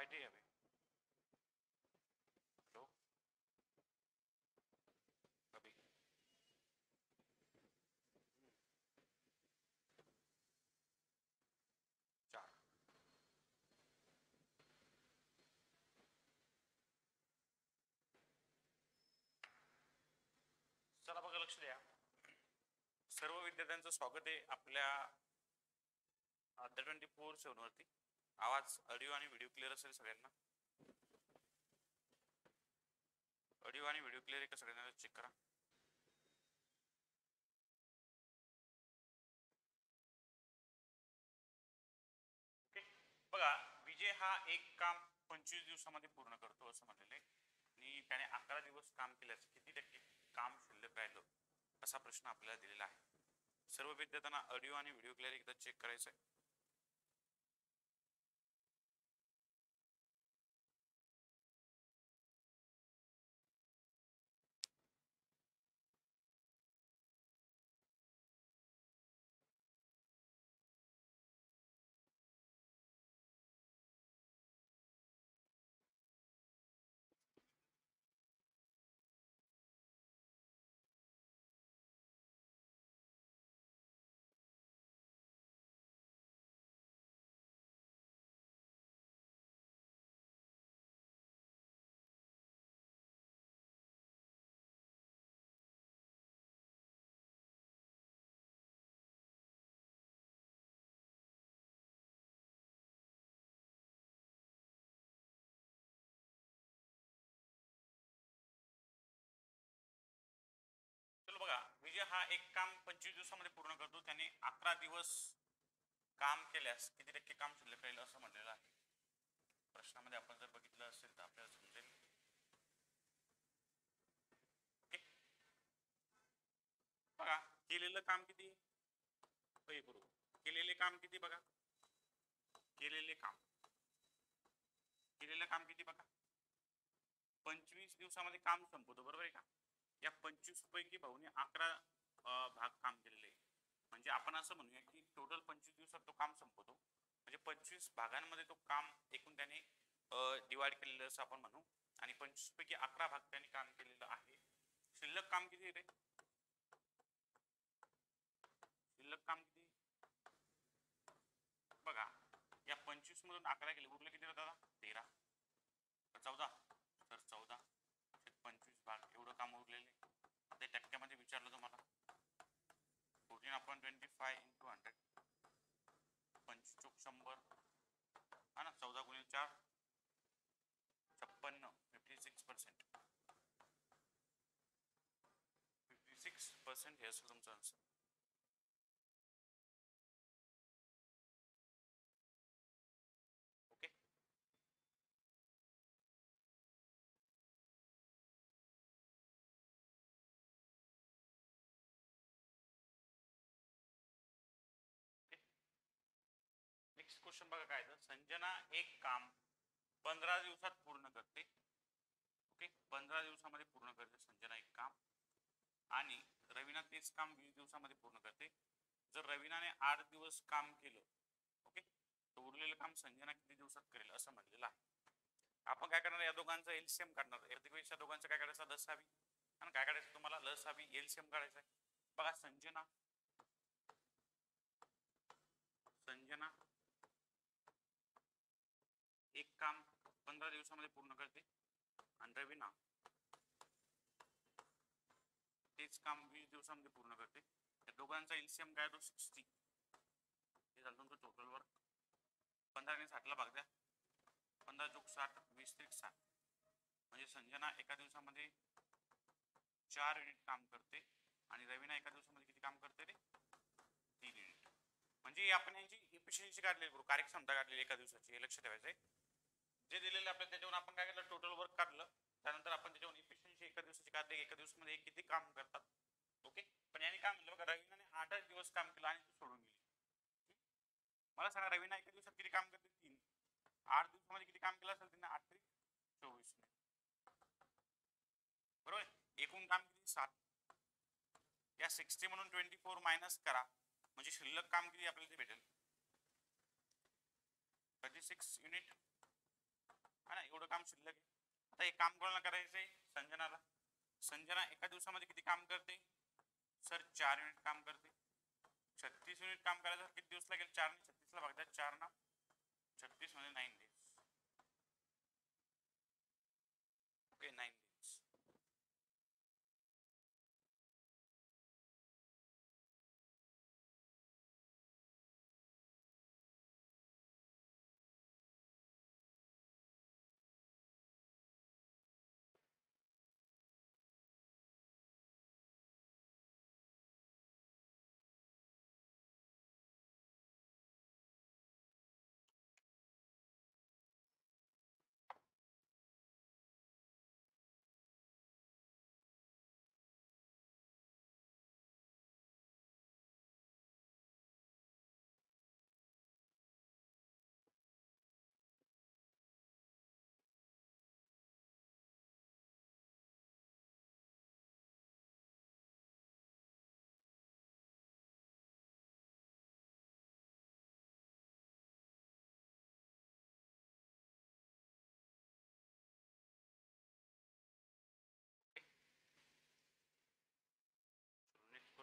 idea, आहे अबे hello चार चला बघा लक्ष द्या. सर्व विद्यार्थ्यांचं स्वागत आहे आपल्या द ट्वेंटी फोर सेवनवरती आवाज ऑडिओ आणि व्हिडिओ क्लिअर असेल सगळ्यांना? ऑडिओ आणि व्हिडिओ क्लिअर आहे का सगळ्यांना? चेक करा. ओके बघा विजय हा एक काम पंचवीस दिवसामध्ये पूर्ण करतो असं म्हणलेलं आहे आणि त्याने अकरा दिवस काम केल्यास किती टक्के काम शिल्लक राहिलं? असा प्रश्न आपल्याला दिलेला आहे. सर्व विद्यार्थ्यांना ऑडिओ आणि व्हिडिओ क्लिअर एकदा चेक करायचं आहे बघा विजय हा एक काम पंचवीस दिवसामध्ये पूर्ण करतो. त्याने अकरा दिवस काम केल्यास किती टक्के काम शिल्लक राहील असं म्हणलेलं आहे. प्रश्नामध्ये आपण जर बघितलं असेल तर आपल्याला समजेल. बघा केलेलं काम किती? बरोबर. केलेले काम किती बघा? केलेले काम. केलेलं काम किती बघा? पंचवीस दिवसामध्ये काम संपवतो बरोबर आहे का? या पंचवीस पैकी भाऊने अकरा भाग काम केलेले आहे म्हणजे आपण असं म्हणूया की टोटल पंचवीस दिवसात तो काम संपवतो म्हणजे पंचवीस भागांमध्ये तो काम एकूण त्याने डिवाइड केलेलं असं आपण म्हणू. आणि पंचवीस पैकी अकरा भाग त्याने काम केलेलं आहे. शिल्लक काम किती रे? शिल्लक काम किती? बघा या पंचवीस मधून अकरा गेले उरले किती दादा? तेरा. चौदा पंचवीस भाग एवढं काम उरलेले ते टक्क्यामध्ये विचारलं तुम्हाला फोर्टीन आपण ट्वेंटी फाय इंटू हंड्रेड पंचवीस शंभर. हा ना चौदा गुणिले चार. छप्पन्न fifty six percent fifty six percent हे असेल तुमचं आन्सर बघा काय संजना एक काम पंधरा दिवसात पूर्ण करते. ओके? पंधरा दिवसामध्ये पूर्ण करते संजना एक काम. आणि रवीना तेच काम वीस दिवसामध्ये पूर्ण करते. जर रवीनाने आठ दिवस काम केलं ओके? तर उरलेलं काम संजना किती दिवसात करेल असं म्हणलेलं आहे. आपण काय करणार? या दोघांचं एलसीएम काढणार. या दोघांचं काय काढायचं? लसावी आणि काय काढायचं? तुम्हाला लस हवी एलसीएम काढायचं आहे. बघा संजना एक काम पंधरा दिवसामध्ये पूर्ण करते. आणि रवीना तेच काम वीस दिवसामध्ये पूर्ण करते. या दोघांचा एलसीएम काय तो सिक्स्टी. हे झालं तुमचं टोटल वर्क पंधरा आणि साठला भाग द्या. पंधरा चौक साठ वीस त्रिक साठ. म्हणजे संजना एका दिवसामध्ये चार युनिट काम करते. आणि रवीना एका दिवसामध्ये किती काम करते रे? तीन युनिट म्हणजे आपण यांची इफिशियन्सी काढलेली बरोबर कार्यक्षमता काढलेली एका दिवसाची. हे लक्ष ठेवायचं आहे जे दिलेलं आपल्याला त्याच्यावर आपण काय केलं टोटल वर्क काढलं. त्यानंतर आपण त्याच्यावर इफिशियन्सी एका दिवसाची काढली एका दिवसामध्ये किती काम करतात. ओके पण याने काय म्हणलं बघा रवीनाने आठच दिवस काम केलं आणि ती सोडून गेली. मला सांगा रवीना एका दिवसात किती काम करते तीन. आठ दिवसामध्ये किती काम केलं असेल तिने आठ तरी चोवीस बरोबर? एकूण काम किती? सात. या सिक्स्टी म्हणून ट्वेंटी फोर मायनस करा. म्हणजे शिल्लक काम किती आपल्याला ते भेटेल? थर्टी सिक्स युनिट एवढं काम शिल्लक आहे. आता एक काम कोणाला करायचंय? संजनाला. संजना एका दिवसामध्ये किती काम करते? सर चार युनिट काम करते. छत्तीस युनिट काम करायला किती दिवस लागेल? चार ने छत्तीसला भागतात चार ना. छत्तीसमध्ये nine days okay nine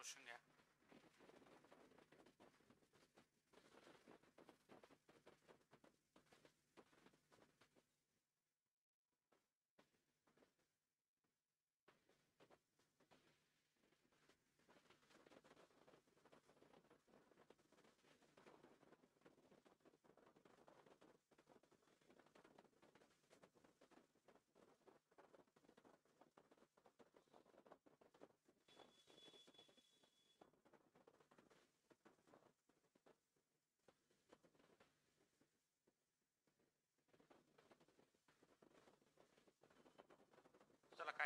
days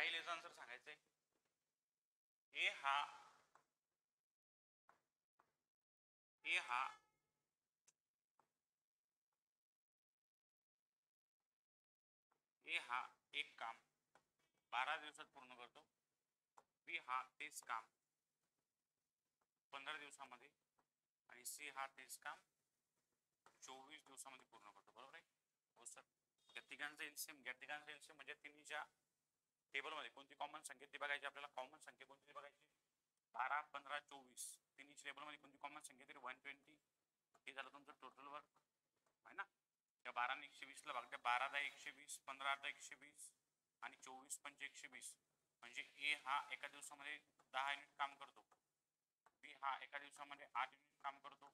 next question घ्या सांगायचं आहे ए हा ए हा ए हा एक काम बारा दिवसात पूर्ण करतो बी हा तेच काम पंधरा दिवसामध्ये आणि सी हा तेच काम चोवीस दिवसामध्ये पूर्ण करतो बरोबर आहे? हो सर. या तिघांचं एलसीएम या तिघांचं एलसीएम म्हणजे तिन्हीच्या टेबलमध्ये कोणती कॉमन संख्या ती बघायची आपल्याला कॉमन संख्या कोणती बघायची? बारा पंधरा चोवीस. तिन्ही टेबलमध्ये कोणती कॉमन संख्या तरी वन ट्वेंटी हे झालं तुमचं टोटल वर्क आहे ना? त्या बाराने एकशे वीसला भागत्या बारा दहा एकशे वीस पंधरा दहा एकशे वीस आणि चोवीस पंच एकशे वीस. म्हणजे ए हा एका दिवसामध्ये दहा युनिट काम करतो. बी हा एका दिवसामध्ये आठ युनिट काम करतो.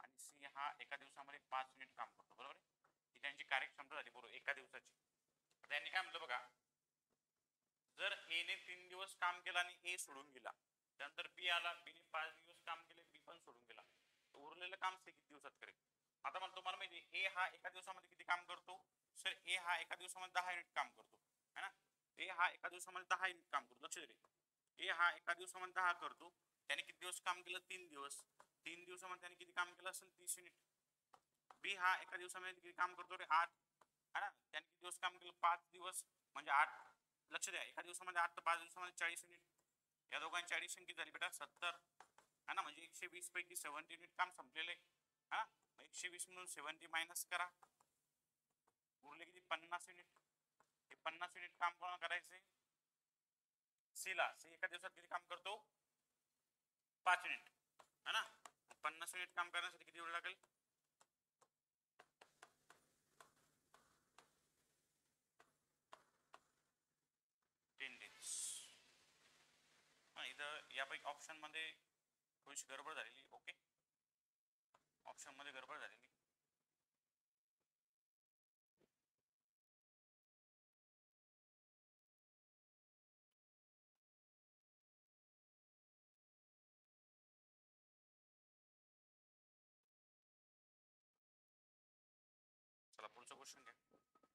आणि सी हा एका दिवसामध्ये पाच युनिट काम करतो. बरोबर आहे? ही त्यांची कार्यक्षमता झाली बरोबर एका दिवसाची. आता यांनी काय म्हटलं बघा? जर ए ने तीन दिवस काम केलं आणि ए सोडून गेला त्यानंतर बी आला बी ने पाच दिवस काम केले बी पण सोडून गेला तर उरलेलं काम ते किती दिवसात करेल? आता मला तुम्हाला माहिती ए हा एका दिवसामध्ये किती काम करतो? सर ए हा एका दिवसामध्ये दहा युनिट काम करतो है ना? ए हा एका दिवसामध्ये दहा युनिट काम करतो लक्ष दे ए हा एका दिवसामध्ये दहा करतो त्याने किती दिवस काम केलं? तीन दिवस. तीन दिवसामध्ये त्याने किती काम केलं असेल? तीस युनिट. बी हा एका दिवसामध्ये किती काम करतो रे? आठ. है ना? त्याने किती दिवस काम केलं? पाच दिवस म्हणजे आठ. लक्ष द्या. एका दिवसामध्ये आठ तर पाच दिवसामध्ये चाळीस युनिट या दोघांची ऍडिशन किती झाली बेटा? सत्तर. है ना म्हणजे एकशे वीस पैकी सेव्हन्टी युनिट काम संपलेलं आहे. हा? एकशे वीस म्हणून सेव्हन्टी मायनस करा. उरले किती? पन्नास युनिट हे पन्नास युनिट काम कोणाला करायचे? सीला सी एका दिवसात किती काम करतो? पाच युनिट है ना? पन्नास युनिट काम करण्यासाठी किती वेळ लागेल टेन डेज हा इथं यापैकी ऑप्शनमध्ये थोडीशी गडबड झालेली ओके ऑप्शनमध्ये गडबड झालेली. चला पुढचा क्वेश्चन घ्या.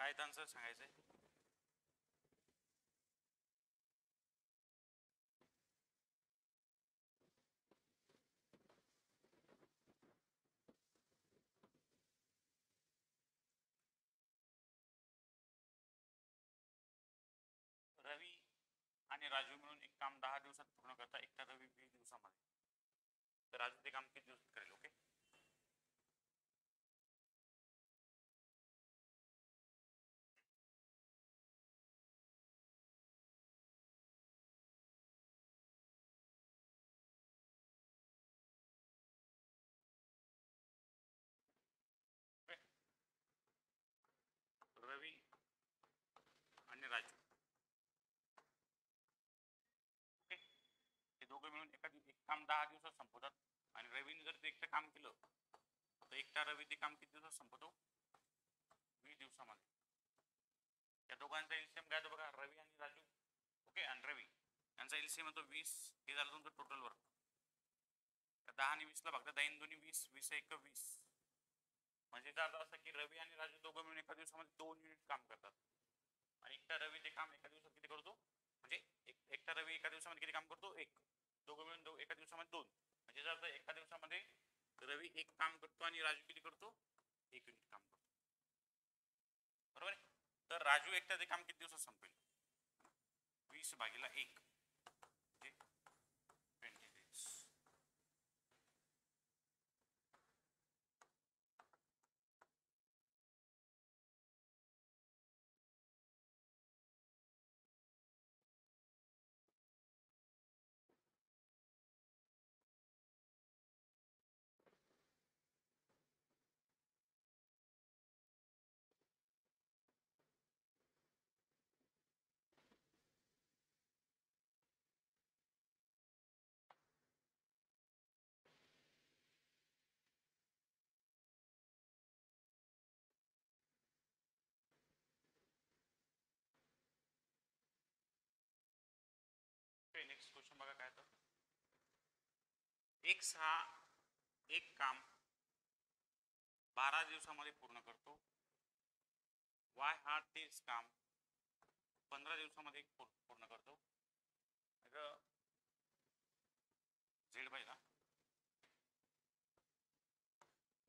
काय आहेत आन्सर सांगायचं राजू मिल एक काम दह दिवस पूर्ण करता एकटा रवी वीस दिवस तर राजू काम किती दिवस करेल, ओके okay? काम दहा दिवसात संपवतात. आणि रवीने जर ते एकटं काम केलं तर एकटा रवी ते काम किती दिवसात संपवतो? वीस दिवसामध्ये. या दोघांचा एलसीएम काय बघा रवी आणि राजू. ओके आणि रवी. यांचा एलसीएम येतो वीस. हे झालं तुमचं टोटल वर्क दहा आणि वीसला बघता दहा दोन्ही वीस वीस एक वीस. म्हणजे याचा अर्थ असा की रवी आणि राजू दोघं मिळून एका दिवसामध्ये दोन युनिट काम करतात. आणि एकटा रवी ते काम एका दिवसात किती करतो? म्हणजे एक एकटा रवी एका दिवसामध्ये किती काम करतो? एक. दोघं मिळून दो एका दिवसामध्ये दोन. म्हणजे जर एका दिवसामध्ये रवी एक काम करतो आणि राजू किती करतो? एक युनिट काम करतो. बरोबर आहे? तर राजू एकटा ते काम किती दिवसात संपेल? वीस भागीला एक म्हणजे twenty days okay next question बघा काय तर. एक्स हा एक काम. बारा दिवसामध्ये पूर्ण करतो. वाय हा तेच काम. पंधरा दिवसामध्ये पूर्ण करतो. झेड पाहिजे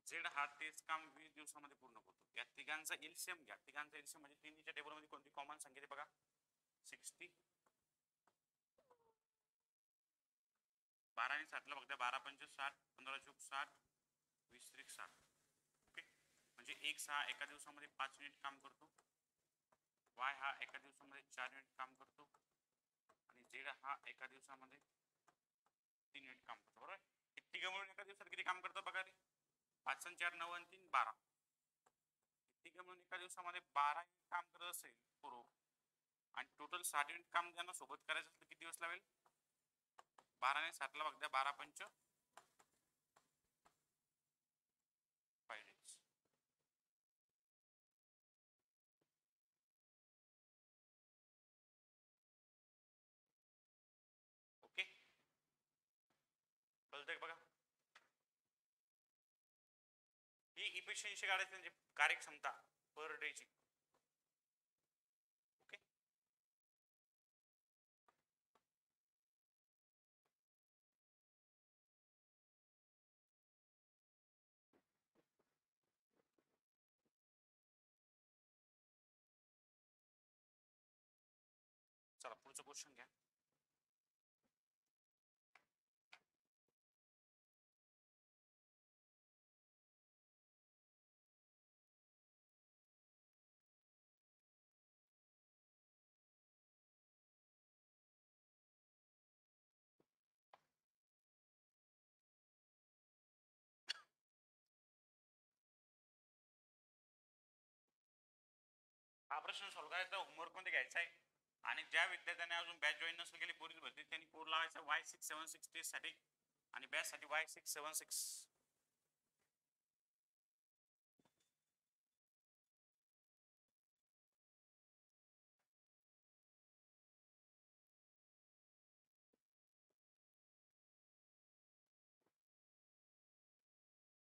झेड हा तेच काम वीस दिवसामध्ये पूर्ण करतो. या तिघांचा एलसीएम घ्या. तिघांचा एलसीएम म्हणजे तिन्हीच्या टेबलमध्ये कोणती कॉमन संख्या बघा. सिक्स्टी बारा आणि साठला बघता. बारा पंच साठ पंधरा चौक साठ वीस त्रिक साठ ओके? म्हणजे एक सहा एका दिवसामध्ये पाच मिनिट काम करतो. वाय हा एका दिवसामध्ये चार मिनिट काम करतो. आणि झेड हा एका दिवसामध्ये तीन मिनिट काम करतो. बरोबर? हे तिघं मिळून एका दिवसात किती काम करतं बघा रे पाच आणि चार नऊ आणि तीन बारा. तिघं मिळून एका दिवसामध्ये बारा युनिट काम करत असेल पूर्व. आणि टोटल साठ युनिट काम त्यांना सोबत करायचं असेल तर किती दिवस लागेल बारा आणि सातला द्या बारा पंच. ओके. बोलतोय बघा. ही इफिशियन्सी काढायची म्हणजे कार्यक्षमता पर डेची चला पुढचं क्वेश्चन घ्या. हा प्रश्न सॉल्व्ह करायचा होमवर्कमध्ये घ्यायचा आहे. आणि ज्या विद्यार्थ्यांनी अजून बॅच जॉईन नसेल केली पोलीस भरती त्यांनी कोड लावायचा वाय सिक्स सेवन सिक्स टेस्टसाठी. आणि बॅचसाठी वाय सिक्स सेवन सिक्स